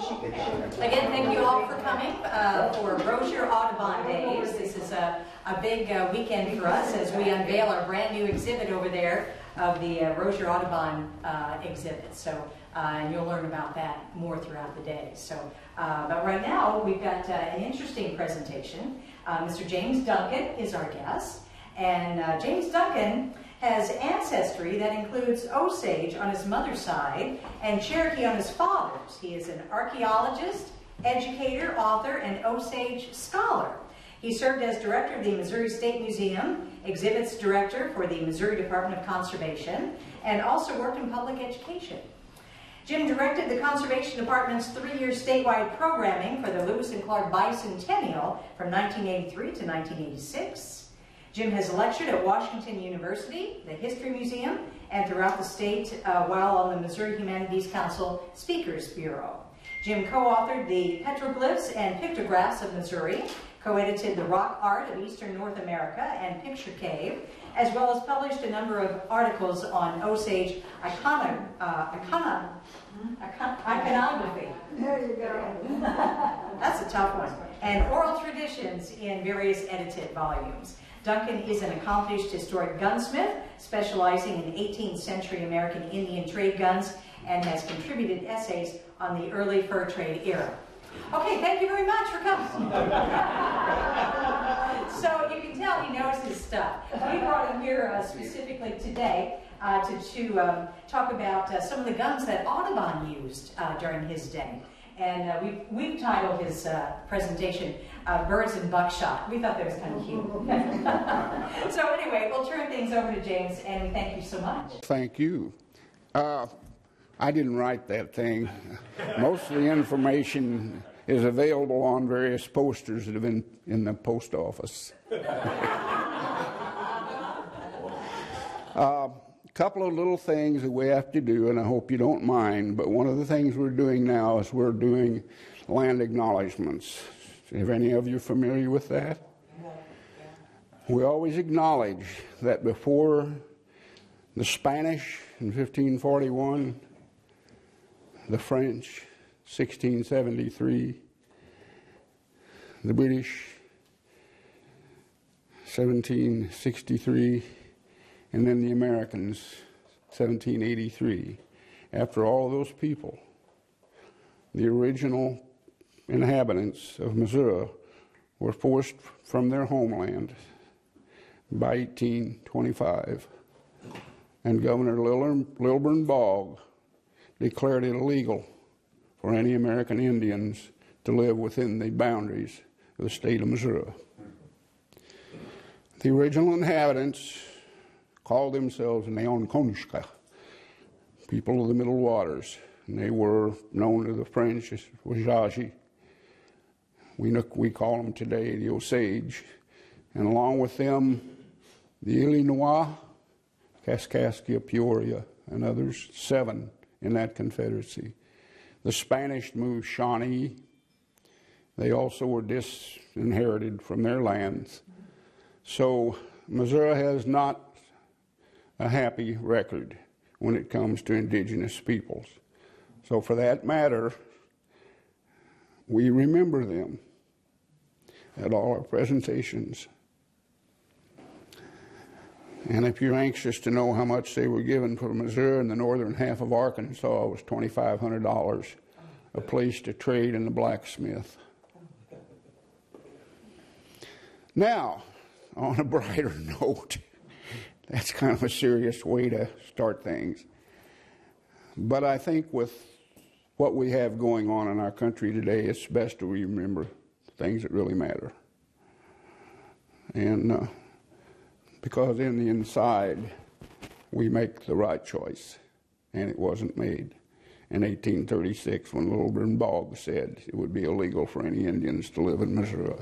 there. Again, thank you all for coming uh, for Rozier Audubon Days. This is a, a big uh, weekend for us as we unveil our brand new exhibit over there of the uh, Rozier Audubon uh, exhibit. So, uh, and you'll learn about that more throughout the day. So, uh, but right now we've got uh, an interesting presentation. Mr. James Duncan is our guest, and James Duncan has ancestry that includes Osage on his mother's side and Cherokee on his He is an archaeologist, educator, author, and Osage scholar. He served as director of the Missouri State Museum, exhibits director for the Missouri Department of Conservation, and also worked in public education. Jim directed the Conservation Department's three-year statewide programming for the Lewis and Clark Bicentennial from 1983 to 1986. Jim has lectured at Washington University, the History Museum, and throughout the state uh, while on the Missouri Humanities Council Speakers Bureau. Jim co-authored the Petroglyphs and Pictographs of Missouri, co-edited The Rock Art of Eastern North America and Picture Cave, as well as published a number of articles on Osage icona, uh, icona, iconography. There you go. That's a tough one. And oral traditions in various edited volumes. Duncan is an accomplished historic gunsmith, specializing in 18th century American Indian trade guns, and has contributed essays on the early fur trade era. Okay, thank you very much for coming. so you can tell he knows his stuff. We brought him here uh, specifically today uh, to, to um, talk about uh, some of the guns that Audubon used uh, during his day. And uh, we've, we've titled his uh, presentation, uh, Birds and Buckshot. We thought that was kind of cute. so anyway, we'll turn things over to James, and we thank you so much. Thank you. Uh, I didn't write that thing. Most of the information is available on various posters that have been in the post office. couple of little things that we have to do, and I hope you don't mind, but one of the things we're doing now is we're doing land acknowledgments. Are any of you familiar with that? We always acknowledge that before the Spanish in 1541, the French 1673, the British 1763, and then the Americans, 1783. After all those people, the original inhabitants of Missouri were forced from their homeland by 1825, and Governor Lilburn Bogg declared it illegal for any American Indians to live within the boundaries of the state of Missouri. The original inhabitants called themselves Neonkonshka, people of the Middle Waters. And they were known to the French as Wajaji. We, we call them today the Osage. And along with them, the Illinois, Kaskaskia, Peoria, and others, seven in that confederacy. The Spanish moved Shawnee. They also were disinherited from their lands. So Missouri has not a happy record when it comes to indigenous peoples. So, for that matter, we remember them at all our presentations. And if you're anxious to know how much they were given for Missouri and the northern half of Arkansas, it was $2,500 a place to trade in the blacksmith. Now, on a brighter note, that's kind of a serious way to start things. But I think with what we have going on in our country today, it's best to remember things that really matter. And uh, because in the inside, we make the right choice, and it wasn't made in 1836 when Lilburn Bogg said it would be illegal for any Indians to live in Missouri.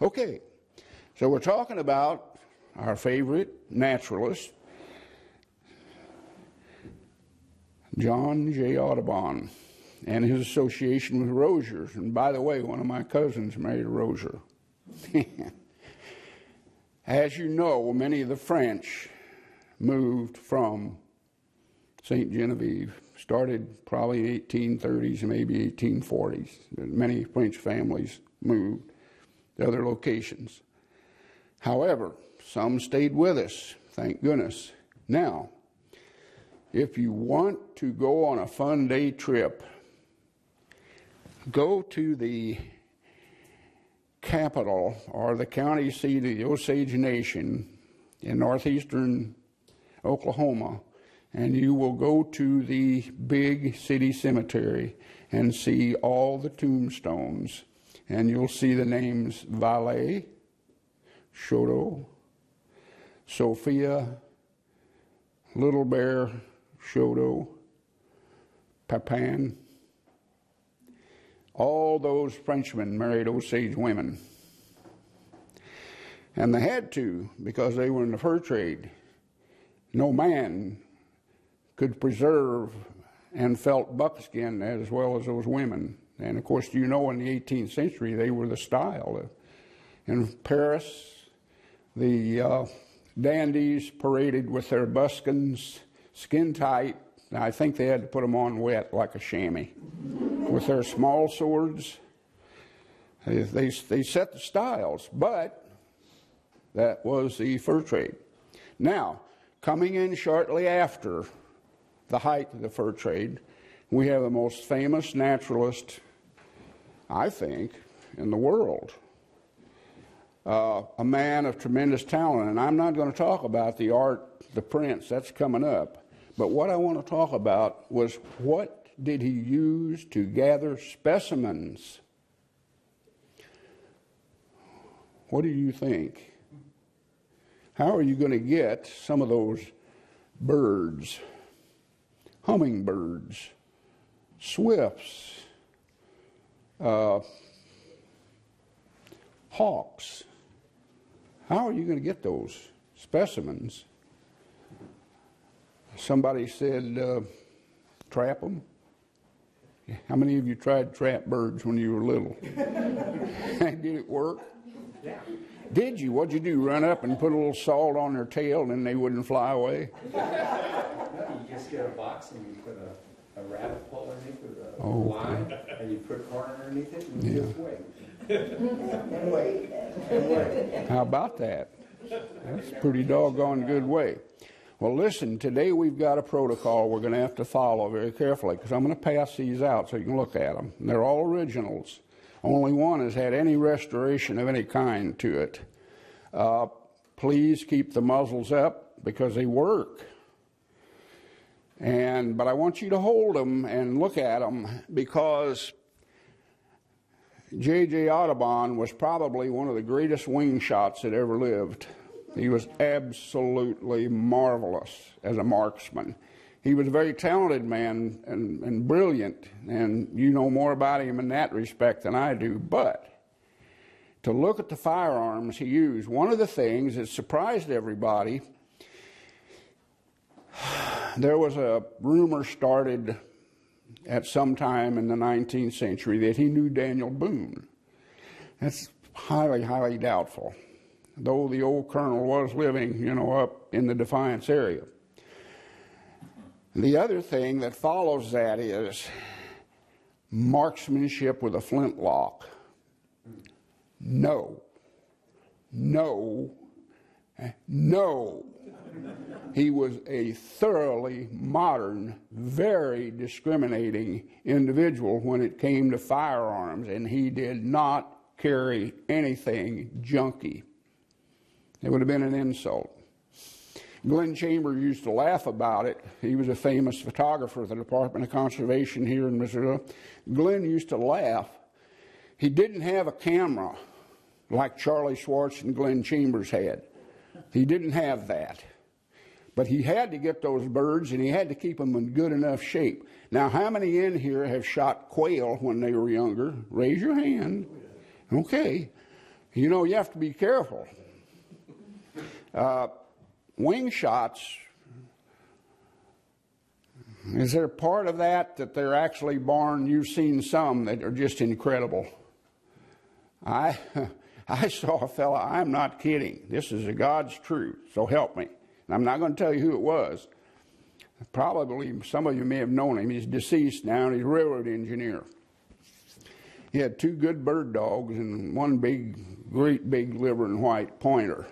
Okay, so we're talking about our favorite naturalist, John J. Audubon, and his association with Roziers. And by the way, one of my cousins married a Rozier. As you know, many of the French moved from St. Genevieve, started probably in 1830s maybe 1840s. Many French families moved to other locations. However, some stayed with us, thank goodness. Now, if you want to go on a fun day trip, go to the capital or the county seat of the Osage Nation in northeastern Oklahoma, and you will go to the big city cemetery and see all the tombstones, and you'll see the names Valet, Chouteau, Sophia, Little Bear, Chouteau, Papin. All those Frenchmen married Osage women. And they had to because they were in the fur trade. No man could preserve and felt buckskin as well as those women. And of course, you know, in the 18th century, they were the style. In Paris, the uh, dandies paraded with their buskins skin tight. I think they had to put them on wet like a chamois. With their small swords, they, they, they set the styles, but that was the fur trade. Now, coming in shortly after the height of the fur trade, we have the most famous naturalist, I think, in the world. Uh, a man of tremendous talent, and I'm not going to talk about the art, the prints, that's coming up. But what I want to talk about was what did he use to gather specimens? What do you think? How are you going to get some of those birds, hummingbirds, swifts, uh, hawks? How are you going to get those specimens? Somebody said, uh, trap them. How many of you tried trap birds when you were little? Did it work? Yeah. Did you? What'd you do? Run up and put a little salt on their tail and they wouldn't fly away? No, you just get a box and you put a, a rabbit pole underneath with a Oh, line, and you put corn underneath it and you Yeah. just wait. And wait. How about that? That's a pretty doggone good way. Well, listen, today we've got a protocol we're going to have to follow very carefully because I'm going to pass these out so you can look at them. They're all originals. Only one has had any restoration of any kind to it. Uh, please keep the muzzles up because they work. And but I want you to hold them and look at them because J.J. Audubon was probably one of the greatest wing shots that ever lived. He was absolutely marvelous as a marksman. He was a very talented man and, and brilliant, and you know more about him in that respect than I do. But to look at the firearms he used, one of the things that surprised everybody, there was a rumor started at some time in the 19th century that he knew Daniel Boone. That's highly, highly doubtful, though the old colonel was living, you know, up in the Defiance area. The other thing that follows that is marksmanship with a flintlock. No. No. No. He was a thoroughly modern, very discriminating individual when it came to firearms, and he did not carry anything junky. It would have been an insult. Glenn Chambers used to laugh about it. He was a famous photographer at the Department of Conservation here in Missouri. Glenn used to laugh. He didn't have a camera like Charlie Schwartz and Glenn Chambers had. He didn't have that. But he had to get those birds and he had to keep them in good enough shape. Now, how many in here have shot quail when they were younger? Raise your hand. Okay. You know, you have to be careful. Uh, wing shots, is there part of that that they're actually born? You've seen some that are just incredible. I, I saw a fella, I'm not kidding. This is a God's truth, so help me. And I'm not going to tell you who it was. Probably some of you may have known him. He's deceased now, and he's a railroad engineer. He had two good bird dogs and one big, great big liver and white pointer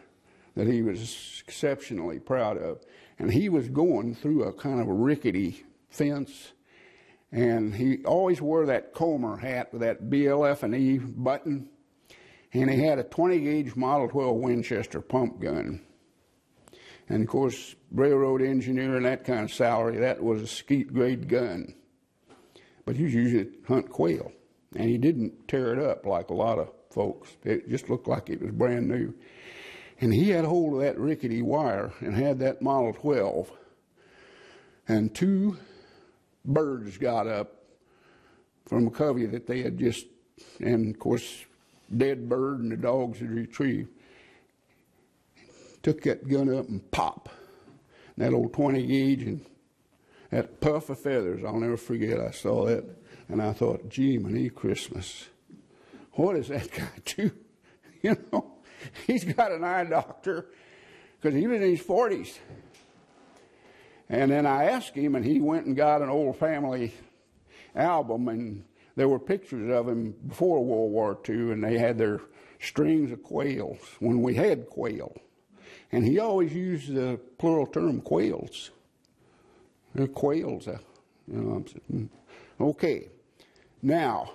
that he was exceptionally proud of. And he was going through a kind of a rickety fence, and he always wore that Comer hat with that BLF and E button, and he had a 20 gauge Model 12 Winchester pump gun. And of course, railroad engineer and that kind of salary, that was a skeet grade gun. But he usually to hunt quail, and he didn't tear it up like a lot of folks. It just looked like it was brand new. And he had hold of that rickety wire and had that Model 12. And two birds got up from a covey that they had just, and of course, dead bird and the dogs had retrieved. Took that gun up and pop. And that old 20 gauge and that puff of feathers, I'll never forget. I saw that and I thought, gee, many Christmas. What does that guy do? You know? He's got an eye doctor because he was in his 40s. And then I asked him, and he went and got an old family album, and there were pictures of him before World War II, and they had their strings of quails when we had quail. And he always used the plural term quails. They're quails. uh, You know, saying, okay. Now,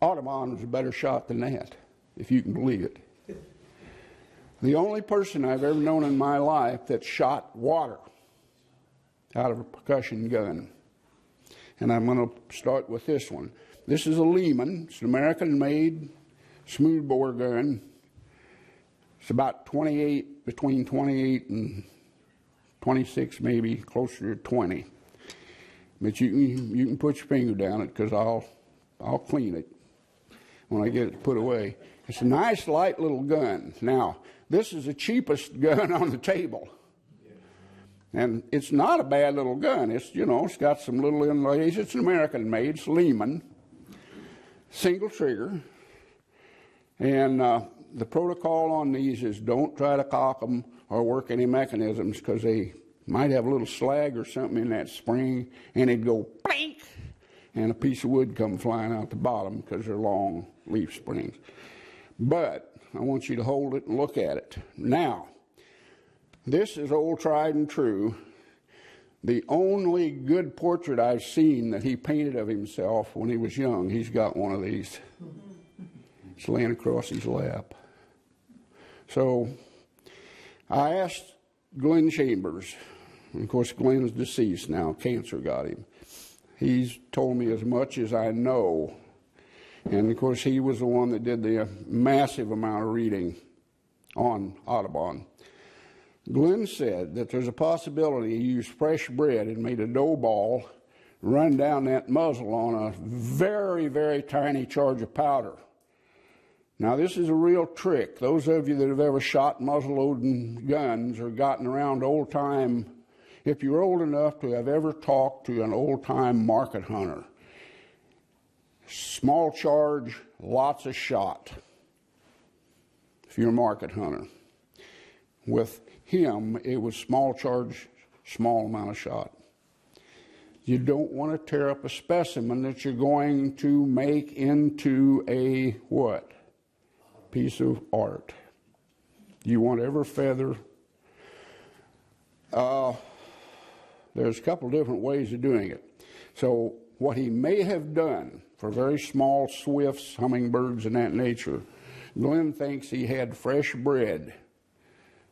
Audubon was a better shot than that, if you can believe it. The only person I've ever known in my life that shot water out of a percussion gun. And I'm going to start with this one. This is a Leman. It's an American made smoothbore gun. It's about 28, between 28 and 26, maybe closer to 20. But you can, you can put your finger down it because I'll, I'll clean it when I get it put away. It's a nice, light little gun. Now, this is the cheapest gun on the table. And it's not a bad little gun. It's, you know, it's got some little inlays. It's an American made, it's Leman, single trigger. And uh, the protocol on these is don't try to cock them or work any mechanisms because they might have a little slag or something in that spring and it'd go blink and a piece of wood come flying out the bottom because they're long leaf springs. But I want you to hold it and look at it. Now, this is old tried and true. The only good portrait I've seen that he painted of himself when he was young, he's got one of these. It's laying across his lap. So I asked Glenn Chambers, of course, Glenn is deceased now, cancer got him. He's told me as much as I know and of course, he was the one that did the massive amount of reading on Audubon. Glenn said that there's a possibility he used fresh bread and made a dough ball, run down that muzzle on a very, very tiny charge of powder. Now, this is a real trick. Those of you that have ever shot muzzle loading guns or gotten around old time, if you're old enough to have ever talked to an old time market hunter, Small charge, lots of shot. If you're a market hunter. With him, it was small charge, small amount of shot. You don't want to tear up a specimen that you're going to make into a what? Piece of art. You want every feather. Uh, there's a couple different ways of doing it. So, what he may have done for very small swifts, hummingbirds, and that nature. Glenn thinks he had fresh bread.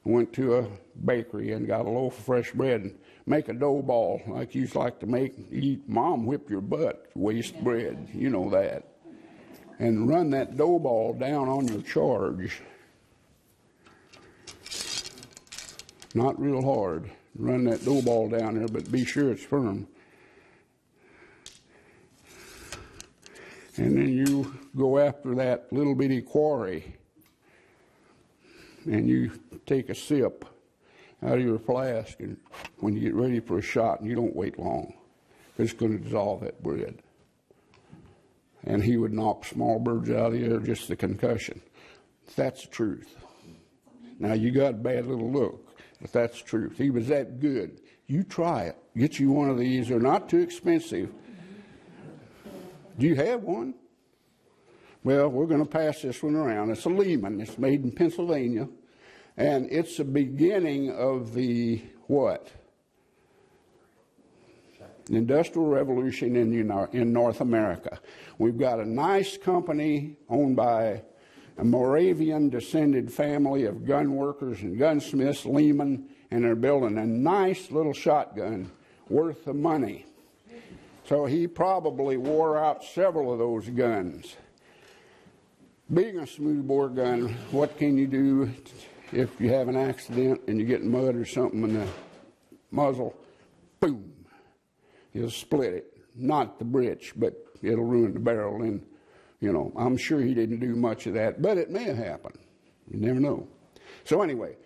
Went to a bakery and got a loaf of fresh bread and make a dough ball like you like to make. Eat, Mom, whip your butt, waste bread. You know that. And run that dough ball down on your charge. Not real hard. Run that dough ball down there, but be sure it's firm. And then you go after that little bitty quarry and you take a sip out of your flask and when you get ready for a shot and you don't wait long it's going to dissolve that bread and he would knock small birds out of the air just the concussion that's the truth now you got a bad little look but that's the truth he was that good You try it. Get you one of these. They're not too expensive. Do you have one? Well, we're going to pass this one around. It's a Leman. It's made in Pennsylvania. And it's the beginning of the what? Industrial Revolution in, in North America. We've got a nice company owned by a Moravian descended family of gun workers and gunsmiths, Leman, and they're building a nice little shotgun worth of money. So he probably wore out several of those guns. Being a smoothbore gun, what can you do if you have an accident and you get mud or something in the muzzle? Boom. You'll split it. Not the breech, but it'll ruin the barrel. And, you know, I'm sure he didn't do much of that, but it may have happened. You never know. So, anyway,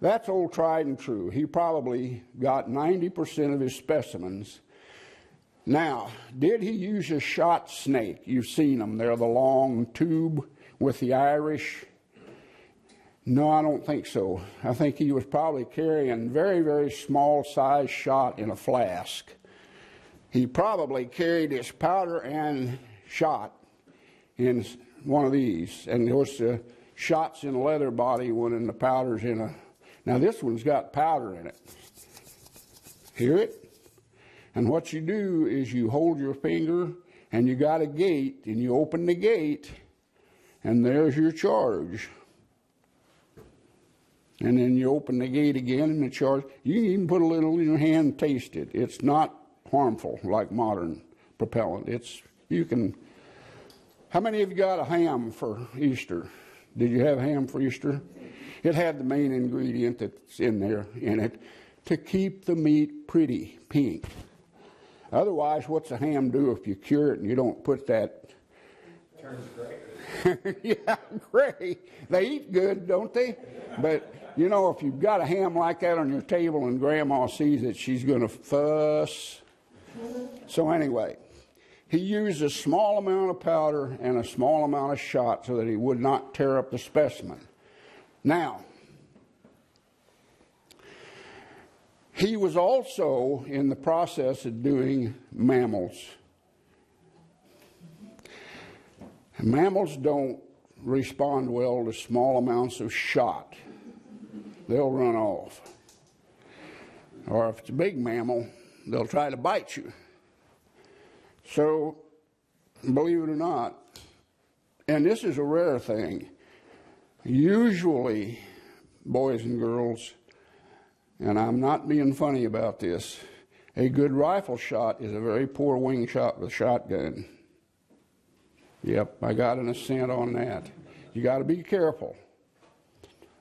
that's old tried and true. He probably got 90% of his specimens. Now, did he use a shot snake? You've seen them. They're the long tube with the Irish. No, I don't think so. I think he was probably carrying very, very small size shot in a flask. He probably carried his powder and shot in one of these. And there was the shots in a leather body, one in the powders in a now, this one's got powder in it. Hear it? And what you do is you hold your finger and you got a gate and you open the gate and there's your charge. And then you open the gate again and the charge. You can even put a little in your hand and taste it. It's not harmful like modern propellant. It's, you can. How many of you got a ham for Easter? Did you have ham for Easter? It had the main ingredient that's in there in it to keep the meat pretty pink. Otherwise, what's a ham do if you cure it and you don't put that? Turns gray. yeah, gray. They eat good, don't they? But you know, if you've got a ham like that on your table and Grandma sees it, she's going to fuss. So anyway, he used a small amount of powder and a small amount of shot so that he would not tear up the specimen. Now, he was also in the process of doing mammals. Mammals don't respond well to small amounts of shot. They'll run off. Or if it's a big mammal, they'll try to bite you. So, believe it or not, and this is a rare thing, Usually, boys and girls, and I'm not being funny about this, a good rifle shot is a very poor wing shot with a shotgun. Yep, I got an assent on that. You got to be careful.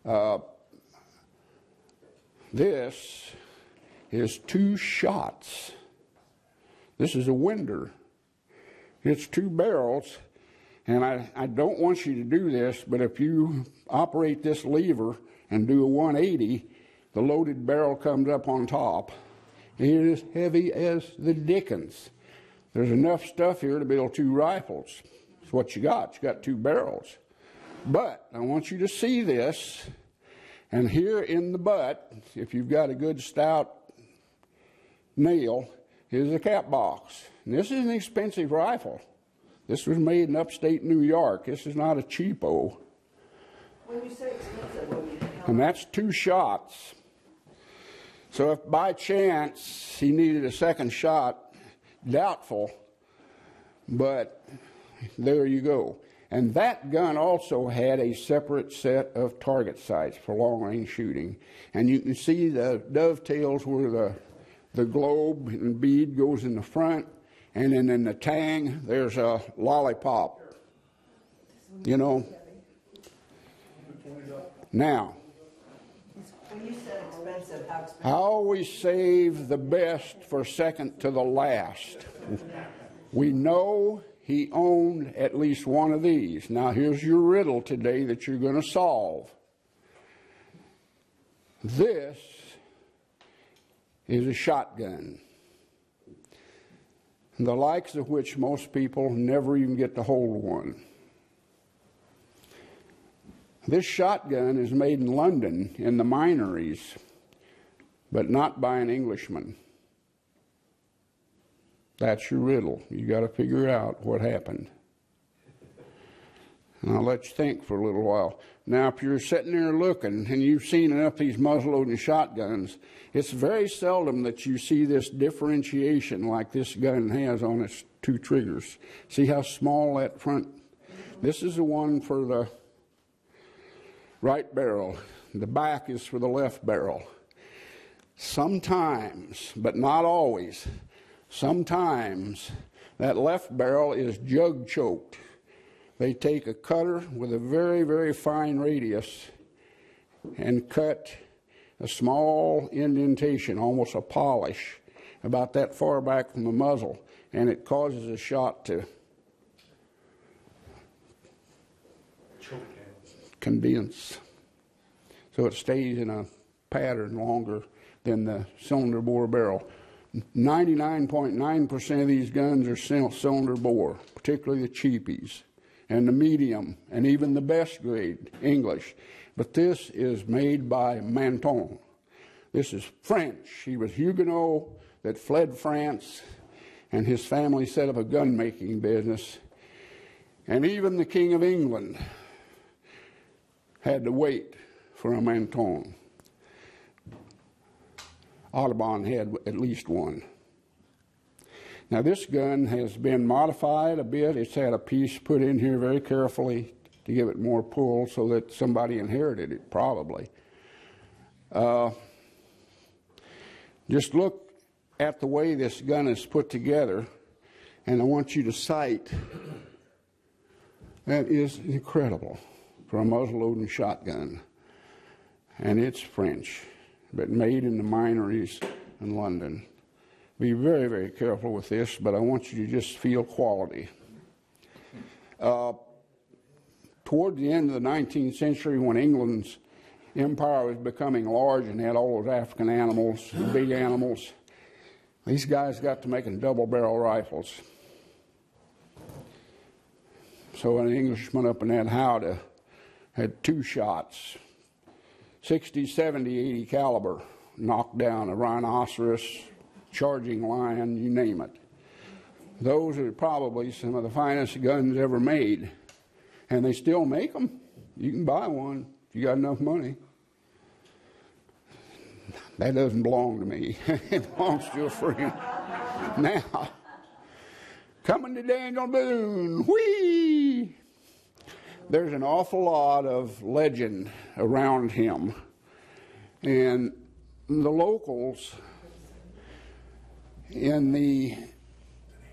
Uh, this is two shots. This is a winder. It's two barrels and I, I don't want you to do this, but if you operate this lever and do a 180, the loaded barrel comes up on top. It is heavy as the dickens. There's enough stuff here to build two rifles. That's what you got. You got two barrels. But I want you to see this. And here in the butt, if you've got a good stout nail, is a cap box. And this is an expensive rifle. This was made in upstate New York. This is not a cheapo. When you say expensive, what do you And that's two shots. So if by chance he needed a second shot, doubtful, but there you go. And that gun also had a separate set of target sights for long range shooting. And you can see the dovetails where the, the globe and bead goes in the front and then in the tang, there's a lollipop. You know? Now? I always save the best for second to the last. We know he owned at least one of these. Now, here's your riddle today that you're going to solve. This is a shotgun the likes of which most people never even get to hold one. This shotgun is made in London in the Minories but not by an Englishman. That's your riddle. You got to figure out what happened. And I'll let you think for a little while. Now, if you're sitting there looking and you've seen enough of these muzzle-loading shotguns, it's very seldom that you see this differentiation like this gun has on its two triggers. See how small that front? This is the one for the right barrel. The back is for the left barrel. Sometimes, but not always, sometimes that left barrel is jug choked. They take a cutter with a very, very fine radius and cut a small indentation, almost a polish, about that far back from the muzzle, and it causes a shot to condense. So it stays in a pattern longer than the cylinder bore barrel. 99.9% of these guns are cylinder bore, particularly the cheapies and the medium and even the best grade English. But this is made by Manton. This is French. He was Huguenot that fled France, and his family set up a gun making business. And even the King of England had to wait for a Manton. Audubon had at least one. Now, this gun has been modified a bit. It's had a piece put in here very carefully to give it more pull so that somebody inherited it, probably. Uh, just look at the way this gun is put together, and I want you to sight. That is incredible for a muzzle loading shotgun. And it's French, but made in the Minories in London. Be very, very careful with this, but I want you to just feel quality. Uh, toward the end of the 19th century, when England's empire was becoming large and had all those African animals, big animals, these guys got to making double barrel rifles. So an Englishman up in that howdah had two shots, 60, 70, 80 caliber, knocked down a rhinoceros, charging lion, you name it. Those are probably some of the finest guns ever made. And they still make them. You can buy one if you got enough money. That doesn't belong to me. it belongs to a friend. Now, coming to Daniel Boone, whee! There's an awful lot of legend around him. And the locals in the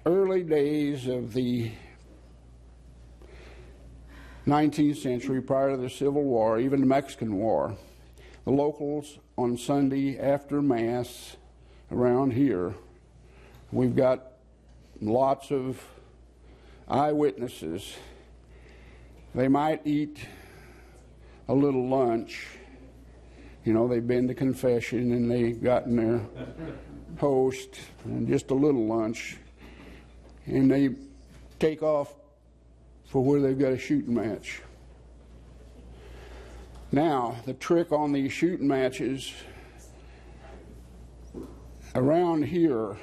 early days of the 19th century, prior to the Civil War, even the Mexican War, the locals on Sunday after Mass around here, we've got lots of eyewitnesses. They might eat a little lunch. You know, they've been to confession and they've gotten their host and just a little lunch, and they take off for where they've got a shooting match. Now, the trick on these shooting matches around here,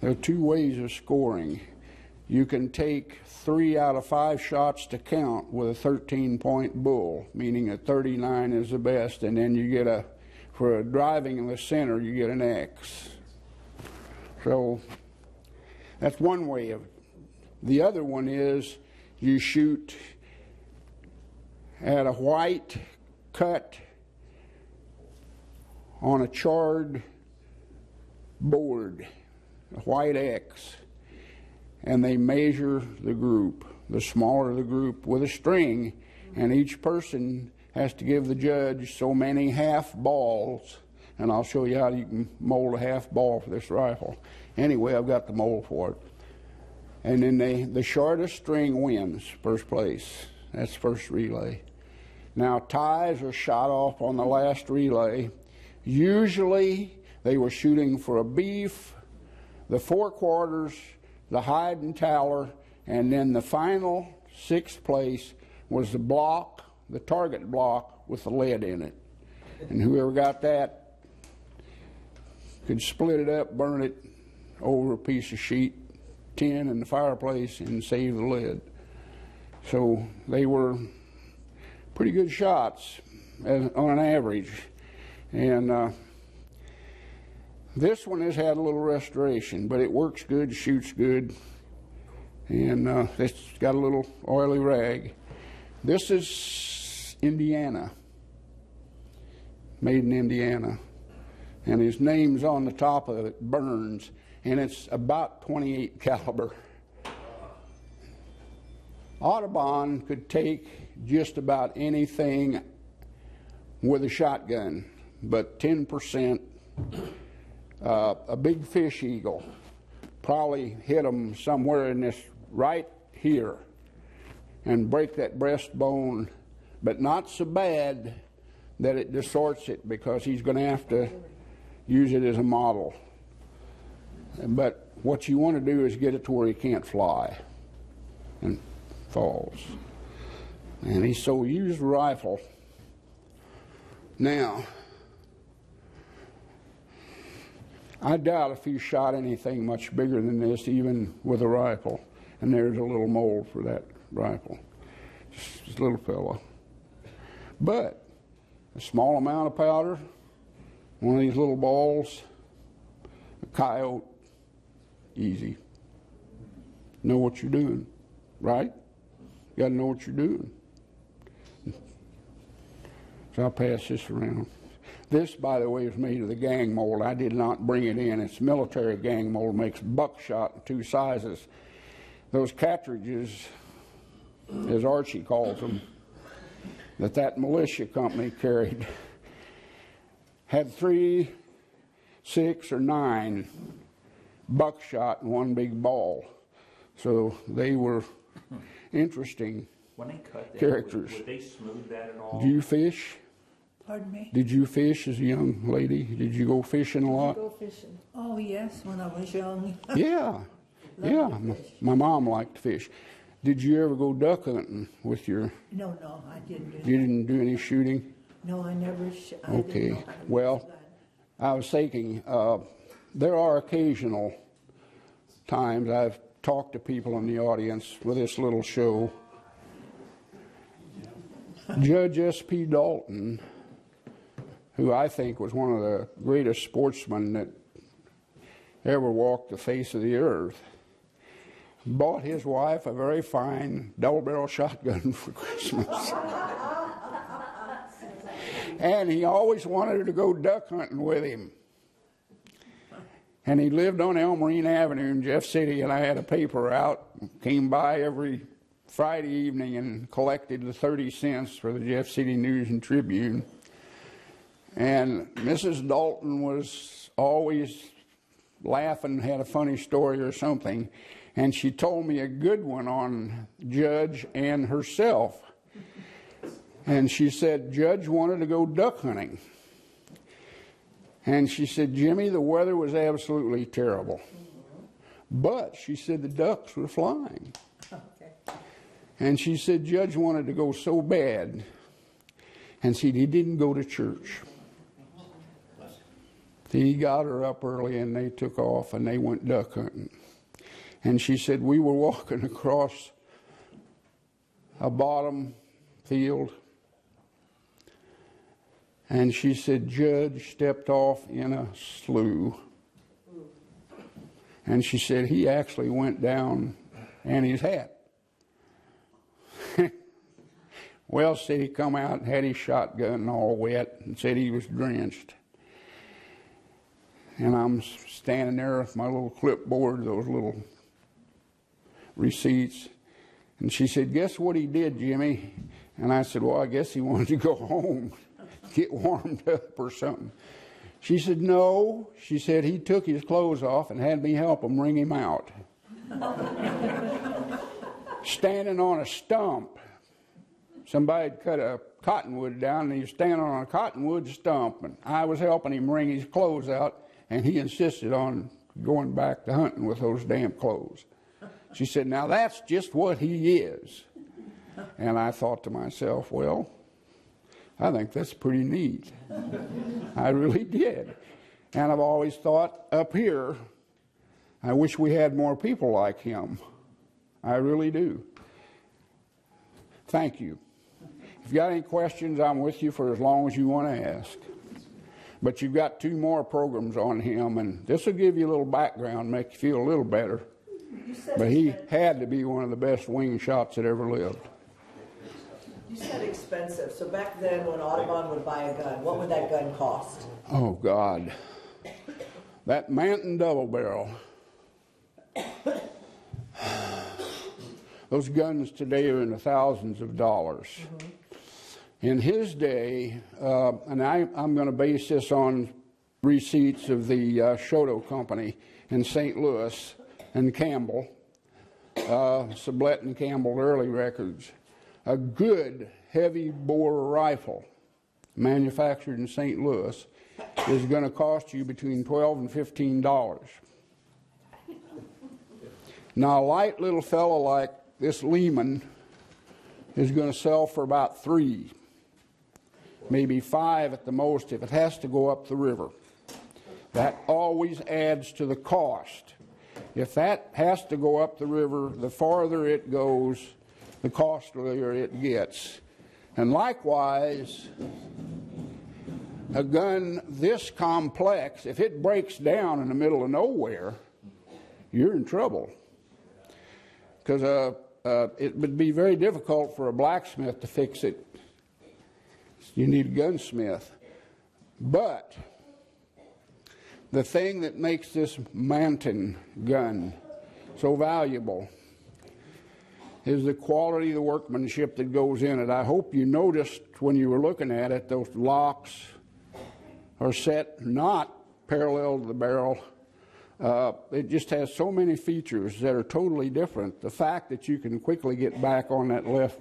there are two ways of scoring. You can take three out of five shots to count with a 13 point bull, meaning a 39 is the best, and then you get a for a driving in the center, you get an X. So that's one way of. The other one is you shoot at a white cut on a charred board, a white X, and they measure the group, the smaller the group, with a string, and each person has to give the judge so many half balls, and I'll show you how you can mold a half ball for this rifle. Anyway, I've got the mold for it. And then they, the shortest string wins first place. That's first relay. Now, ties are shot off on the last relay. Usually, they were shooting for a beef, the four quarters, the hide and taller, and then the final sixth place was the block the target block with the lead in it. And whoever got that could split it up, burn it over a piece of sheet tin in the fireplace, and save the lid. So they were pretty good shots on an average. And uh, this one has had a little restoration, but it works good, shoots good, and uh, it's got a little oily rag. This is Indiana, made in Indiana, and his name's on the top of it, Burns, and it's about 28 caliber. Audubon could take just about anything with a shotgun, but 10%, uh, a big fish eagle probably hit him somewhere in this right here and break that breastbone, but not so bad that it distorts it because he's going to have to use it as a model. But what you want to do is get it to where he can't fly and falls. And he so used rifle. Now, I doubt if he shot anything much bigger than this, even with a rifle. And there's a little mold for that rifle. Just little fella. But a small amount of powder, one of these little balls, a coyote, easy. Know what you're doing, right? You got to know what you're doing. So I'll pass this around. This, by the way, is made of the gang mold. I did not bring it in. It's military gang mold, makes buckshot in two sizes. Those cartridges, as Archie calls them, that that militia company carried, had three, six, or nine buckshot in one big ball. So they were hmm. interesting. When they cut that, Characters. Would, would they smooth that at all? Do you fish? Pardon me? Did you fish as a young lady? Did you go fishing a lot? Go fishing. Oh, yes, when I was young. Yeah, yeah. My, my mom liked to fish. Did you ever go duck hunting with your? No, no, I didn't do You that. didn't do any shooting. No, I never, sh- I Okay. know how to use Well. I was thinking, uh, there are occasional times I've talked to people in the audience with this little show. Judge S.P. Dalton, who I think was one of the greatest sportsmen that ever walked the face of the earth, bought his wife a very fine double barrel shotgun for Christmas. and he always wanted her to go duck hunting with him. And he lived on Elmerine Avenue in Jeff City, and I had a paper out, came by every Friday evening and collected the 30 cents for the Jeff City News and Tribune. And Mrs. Dalton was always laughing, had a funny story or something, and she told me a good one on Judge and herself. And she said, Judge wanted to go duck hunting. And she said, Jimmy, the weather was absolutely terrible. But she said the ducks were flying. And she said, Judge wanted to go so bad. And said he didn't go to church. He got her up early and they took off and they went duck hunting. And she said, We were walking across a bottom field. And she said, Judge stepped off in a slough. And she said, He actually went down and his hat. well, said he come out and had his shotgun all wet and said he was drenched. And I'm standing there with my little clipboard, those little receipts. And she said, Guess what he did, Jimmy? And I said, Well, I guess he wanted to go home, get warmed up or something. She said, No. She said, He took his clothes off and had me help him wring him out. standing on a stump. Somebody had cut a cottonwood down and he was standing on a cottonwood stump. And I was helping him wring his clothes out, and he insisted on going back to hunting with those damn clothes. She said, Now that's just what he is. And I thought to myself, Well, I think that's pretty neat. I really did. And I've always thought up here, I wish we had more people like him. I really do. Thank you. If you've got any questions, I'm with you for as long as you want to ask. But you've got two more programs on him, and this will give you a little background, make you feel a little better. But he had to be one of the best wing shots that ever lived. you said expensive. So back then, when Audubon would buy a gun, what would that gun cost? Oh, God. That Manton double barrel. Those guns today are in the thousands of dollars. Mm-hmm. In his day, uh, and I, I'm going to base this on receipts of the uh, Chouteau Company in St. Louis and Campbell, uh, Sublette and Campbell early records. A good heavy bore rifle manufactured in St. Louis is going to cost you between 12 and 15 dollars. Now, a light little fellow like this Leman is going to sell for about three, maybe five at the most if it has to go up the river. That always adds to the cost. If that has to go up the river, the farther it goes, the costlier it gets. And likewise, a gun this complex, if it breaks down in the middle of nowhere, you're in trouble. Because uh, uh, it would be very difficult for a blacksmith to fix it. You need a gunsmith. But the thing that makes this Manton gun so valuable is the quality of the workmanship that goes in it. I hope you noticed when you were looking at it, those locks are set not parallel to the barrel. Uh, it just has so many features that are totally different. The fact that you can quickly get back on that left,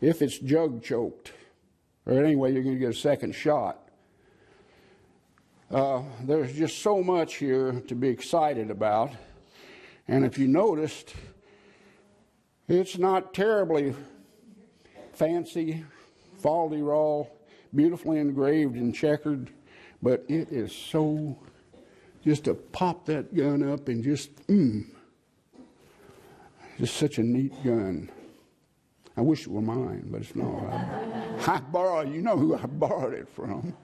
if it's jug choked, or anyway, you're going to get a second shot. Uh, there's just so much here to be excited about. And if you noticed, it's not terribly fancy, faulty raw, beautifully engraved and checkered, but it is so just to pop that gun up and just, mm, just such a neat gun. I wish it were mine, but it's not. I, I borrowed, you know who I borrowed it from.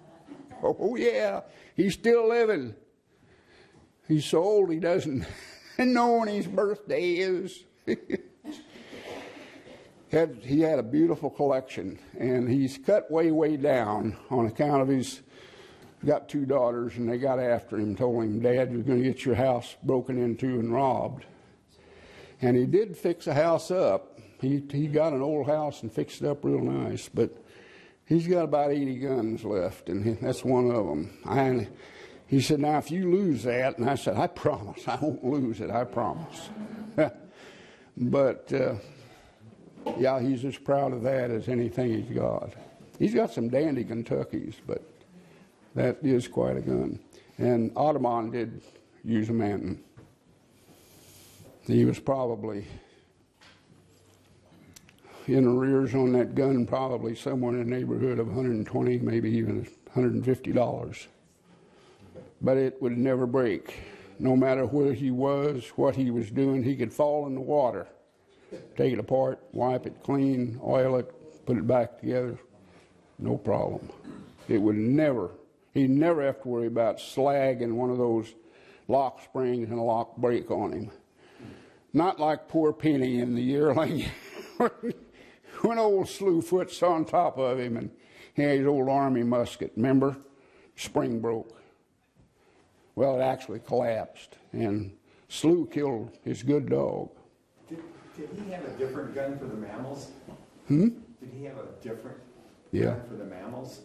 Oh, yeah, he's still living. He's so old he doesn't know when his birthday is. had, he had a beautiful collection, and he's cut way, way down on account of his. Got two daughters, and they got after him, told him, Dad, you're going to get your house broken into and robbed. And he did fix the house up. He, he got an old house and fixed it up real nice, but he's got about 80 guns left, and that's one of them. I, he said, Now, if you lose that, and I said, I promise, I won't lose it, I promise. but, uh, yeah, he's as proud of that as anything he's got. He's got some dandy Kentuckys, but that is quite a gun. And Audubon did use a Manton. He was probably in arrears on that gun, probably somewhere in the neighborhood of 120, maybe even 150 dollars. But it would never break. No matter where he was, what he was doing, he could fall in the water, take it apart, wipe it clean, oil it, put it back together, no problem. It would never, he'd never have to worry about slag one of those lock springs and a lock break on him. Not like poor Penny in the yearling. when old Slewfoot's on top of him and he had his old army musket, remember? Spring broke. Well, it actually collapsed, and Slew killed his good dog. Did, did he have a different gun for the mammals? Hmm? Did he have a different Yeah. gun for the mammals?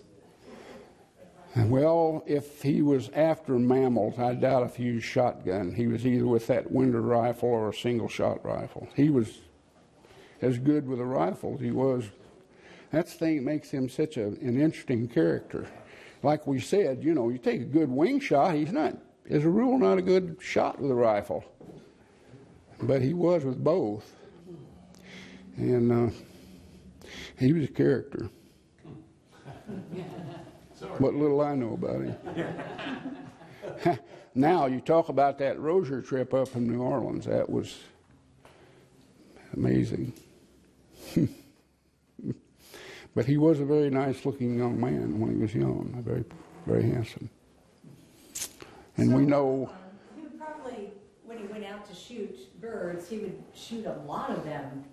Well, if he was after mammals, I doubt if he used shotgun. He was either with that Winder rifle or a single shot rifle. He was as good with a rifle as he was. That's the thing that makes him such a, an interesting character. Like we said, you know, you take a good wing shot, he's not, as a rule, not a good shot with a rifle. But he was with both. And uh, he was a character. What little I know about him. now, you talk about that Rozier trip up in New Orleans. That was amazing. but he was a very nice looking young man when he was young, very, very handsome. And we know, um, He would probably, when he went out to shoot birds, he would shoot a lot of them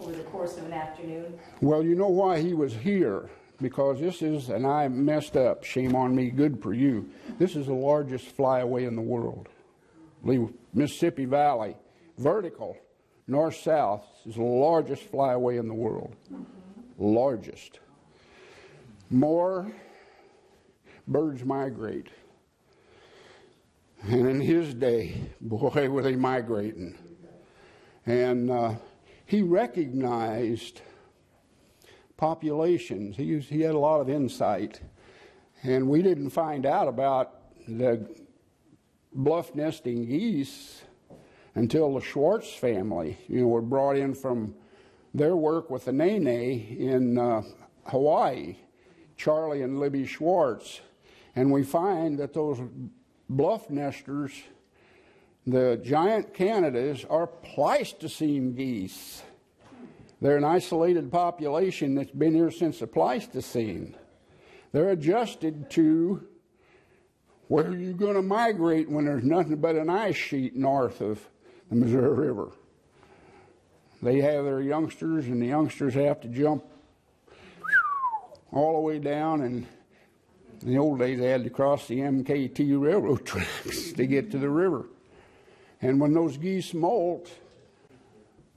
over the course of an afternoon. well, you know why he was here. Because this is, and I messed up, shame on me, good for you. This is the largest flyaway in the world. Mississippi Valley, vertical, north south, is the largest flyaway in the world. Largest. More birds migrate. And in his day, boy, were they migrating. And uh, he recognized populations. He, used, he had a lot of insight. And we didn't find out about the bluff nesting geese until the Schwartz family, you know, were brought in from their work with the Nene in uh, Hawaii, Charlie and Libby Schwartz. And we find that those bluff nesters, the giant Canadas, are Pleistocene geese. They're an isolated population that's been here since the Pleistocene. They're adjusted to where are you going to migrate when there's nothing but an ice sheet north of the Missouri River. They have their youngsters, and the youngsters have to jump all the way down. And in the old days, they had to cross the MKT railroad tracks to get to the river. And when those geese molt,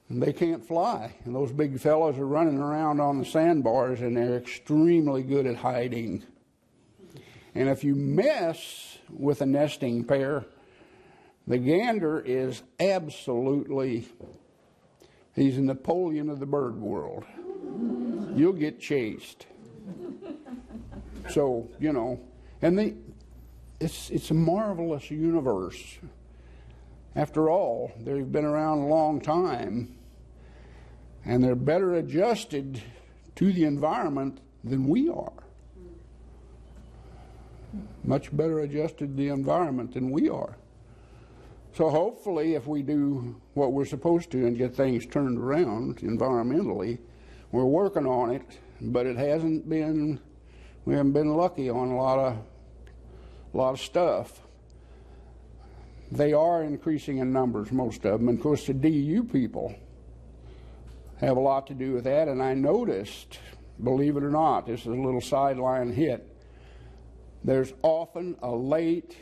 they can't fly. And those big fellows are running around on the sandbars, and they're extremely good at hiding. And if you mess with a nesting pair, the gander is absolutely, he's a Napoleon of the bird world. You'll get chased. So, you know, and they, it's, it's a marvelous universe. After all, they've been around a long time, and they're better adjusted to the environment than we are much better adjusted to the environment than we are. So hopefully, if we do what we're supposed to and get things turned around environmentally, we're working on it. But it hasn't been. We haven't been lucky on a lot of a lot of stuff. They are increasing in numbers, most of them, and of course the DU people have a lot to do with that. And I noticed, believe it or not, this is a little sideline hit there's often a late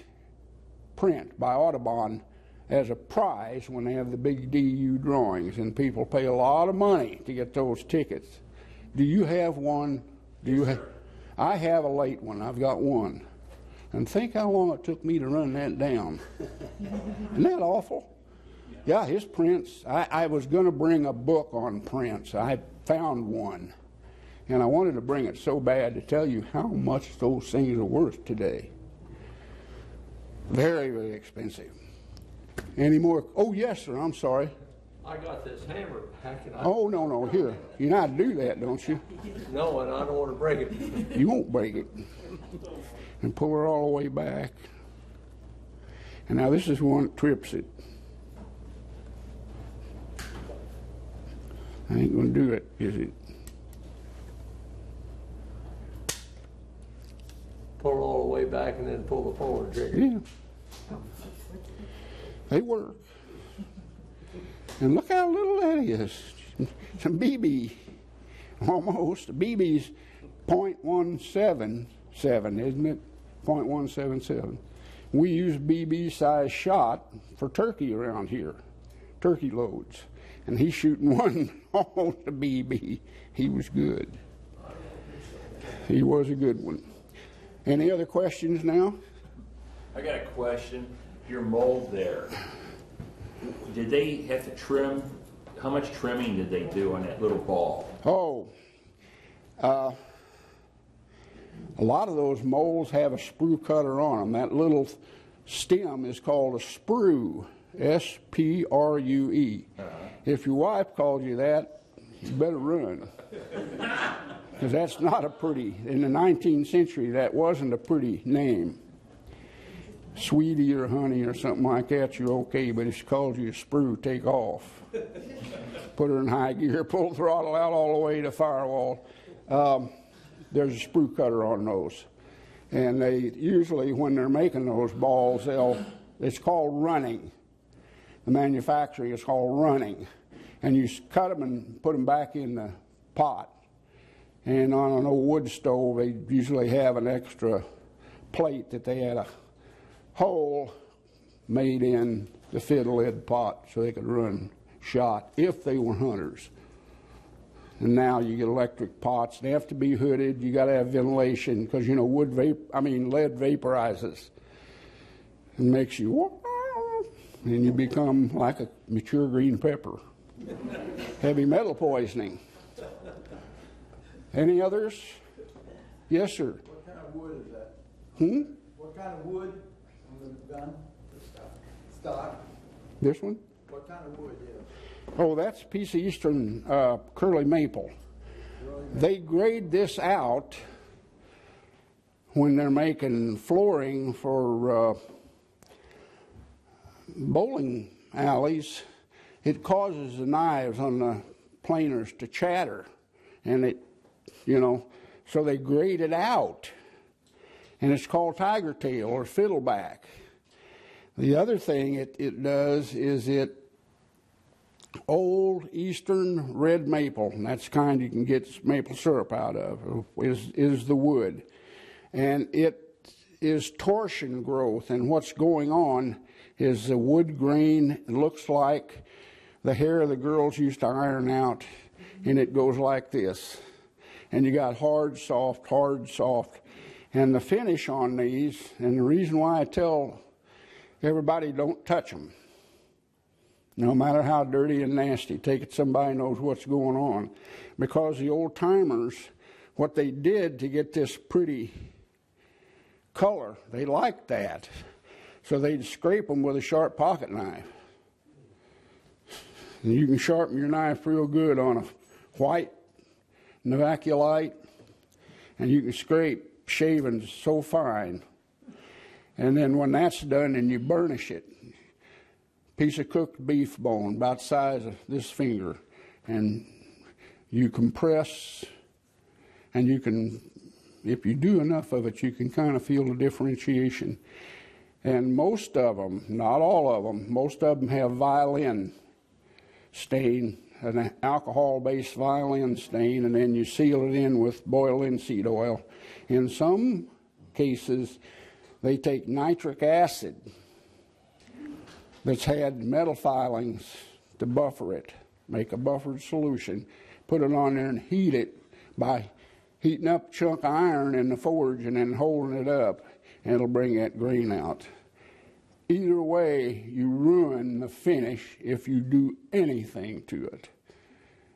print by Audubon as a prize when they have the big DU drawings, and people pay a lot of money to get those tickets. Do you have one? Do you have? I have a late one. I've got one. And think how long it took me to run that down. Isn't that awful? Yeah, his prints. I, I was going to bring a book on prints. I found one. And I wanted to bring it so bad to tell you how much those things are worth today. Very, very expensive. Any more? Oh, yes, sir. I'm sorry. I got this hammer back and I, Oh, no, no. Here. You know how to do that, don't you? no, and I don't want to break it. You won't break it. And pull it all the way back. And now this is one that trips it. I ain't going to do it, is it? Pull it all the way back and then pull the forward trigger. Yeah. They work. And look how little that is. Some BB. Almost. BB's 0.177, isn't it? 0.177. We use BB size shot for turkey around here, turkey loads. And he's shooting one almost a BB. He was good. He was a good one. Any other questions now? I got a question. Your mold there, did they have to trim? How much trimming did they do on that little ball? Oh, uh, a lot of those molds have a sprue cutter on them. That little stem is called a sprue, S P R U E. If your wife called you that, you better run. Because that's not a pretty, in the 19th century, that wasn't a pretty name. Sweetie or honey or something like that, you're okay. But if she calls you a sprue, take off. Put her in high gear, pull the throttle out all the way to firewall. Um, there's a sprue cutter on those. And they usually, when they're making those balls, they'll, it's called running. The manufacturing is called running. And you cut them and put them back in the pot. And on an old wood stove, they usually have an extra plate that they had a hole made in the fiddle lid pot so they could run shot if they were hunters. And now you get electric pots. They have to be hooded. You got to have ventilation because you know wood vapor. I mean lead vaporizes and makes you, and you become like a mature green pepper. Heavy metal poisoning. Any others? Yes, sir. What kind of wood is that? Hmm. What kind of wood the gun? Stock? This one? What kind of wood, yeah? Oh, that's a piece of eastern uh, curly maple. They grade this out when they're making flooring for uh, bowling alleys. It causes the knives on the planers to chatter, and it, you know, so they grade it out, and it's called tiger tail or fiddleback. The other thing it, it does is it old eastern red maple, and that's the kind you can get maple syrup out of, is, is the wood. And it is torsion growth, and what's going on is the wood grain looks like the hair of the girls used to iron out, and it goes like this. And you got hard, soft, hard, soft. And the finish on these, and the reason why I tell everybody don't touch them no matter how dirty and nasty. Take it somebody knows what's going on. Because the old timers, what they did to get this pretty color, they liked that. So they'd scrape them with a sharp pocket knife. And you can sharpen your knife real good on a white Novaculite, and you can scrape shavings so fine. And then when that's done and you burnish it, piece of cooked beef bone about the size of this finger and you compress and you can if you do enough of it you can kind of feel the differentiation. And most of them not all of them most of them have violin stain an alcohol based violin stain and then you seal it in with boiled linseed oil. In some cases they take nitric acid that's had metal filings to buffer it, make a buffered solution, put it on there and heat it by heating up chunk of iron in the forge and then holding it up, and it'll bring that grain out. Either way, you ruin the finish if you do anything to it.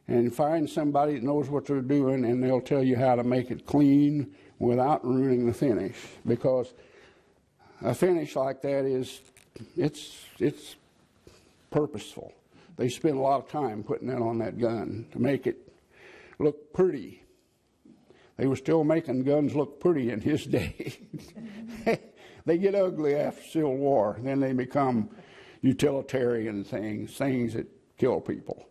And find somebody that knows what they're doing, and they'll tell you how to make it clean without ruining the finish. Because a finish like that is it's it's purposeful. They spend a lot of time putting that on that gun to make it look pretty. They were still making guns look pretty in his day. they get ugly after Civil War, then they become utilitarian things, things that kill people.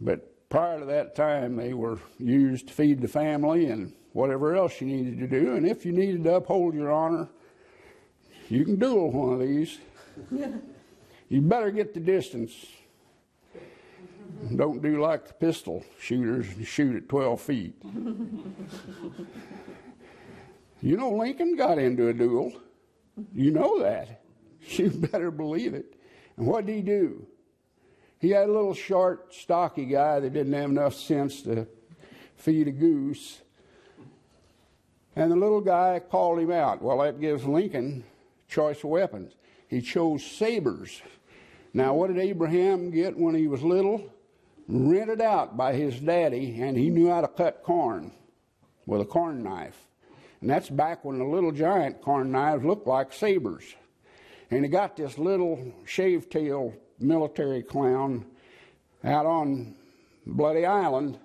But prior to that time, they were used to feed the family and whatever else you needed to do. And if you needed to uphold your honor, you can duel one of these. you better get the distance. Don't do like the pistol shooters and shoot at 12 feet. you know, Lincoln got into a duel. You know that. You better believe it. And what did he do? He had a little short, stocky guy that didn't have enough sense to feed a goose. And the little guy called him out. Well, that gives Lincoln choice of weapons. He chose sabers. Now, what did Abraham get when he was little? Rented out by his daddy, and he knew how to cut corn with a corn knife. And that's back when the little giant corn knives looked like sabers. And he got this little shave tail military clown out on Bloody Island.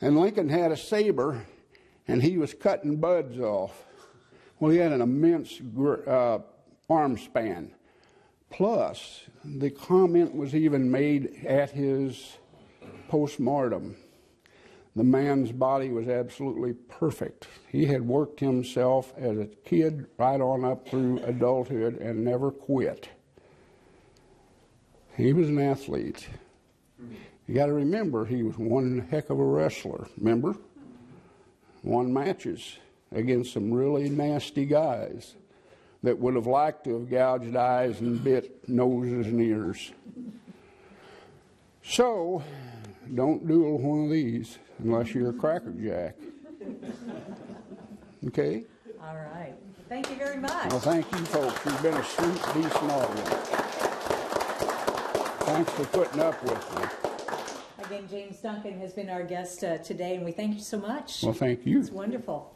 And Lincoln had a saber, and he was cutting buds off Well, he had an immense uh, arm span. Plus, the comment was even made at his postmortem. The man's body was absolutely perfect. He had worked himself as a kid right on up through adulthood and never quit. He was an athlete. You got to remember, he was one heck of a wrestler. Remember? Won matches against some really nasty guys that would have liked to have gouged eyes and bit noses and ears. So, don't duel one of these unless you're a crackerjack. Okay? All right. Thank you very much. Well, thank you, folks. You've been a sweet, decent audience. Thanks for putting up with me. Again, James Duncan has been our guest uh, today, and we thank you so much. Well, thank you. It's wonderful.